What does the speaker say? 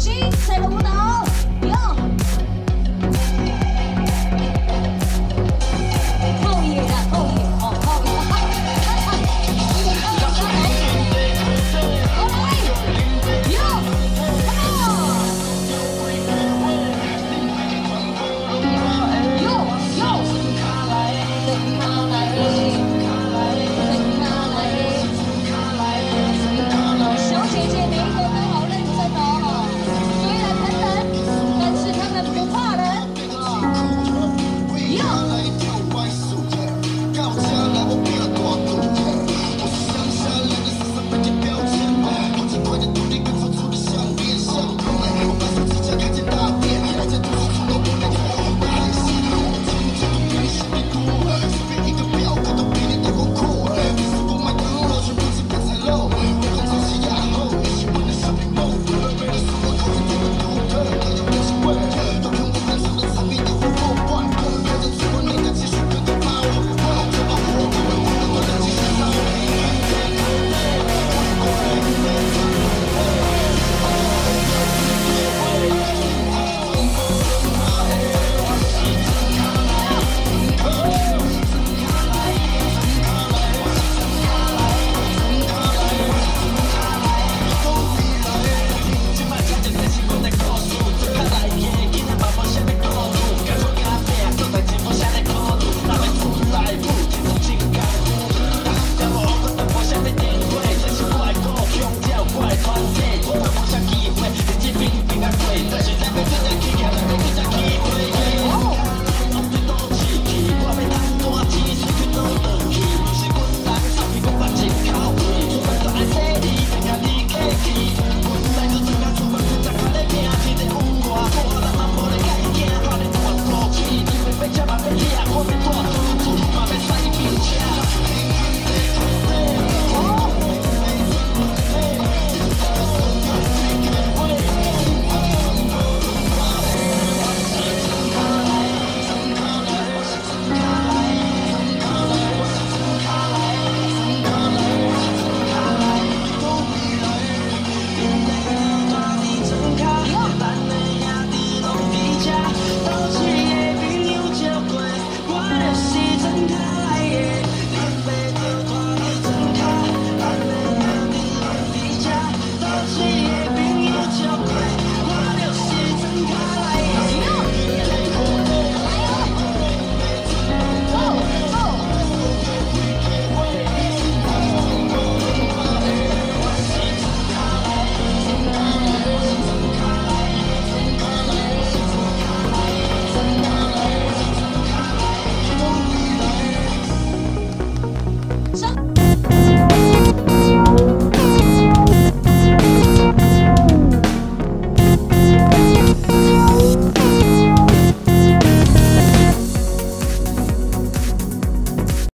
Tim, saiba mudar.